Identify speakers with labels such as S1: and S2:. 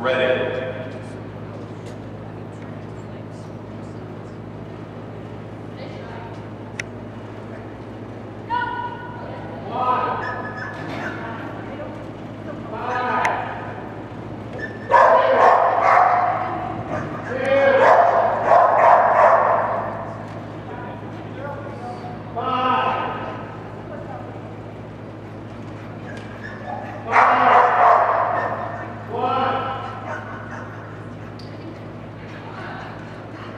S1: Reddit,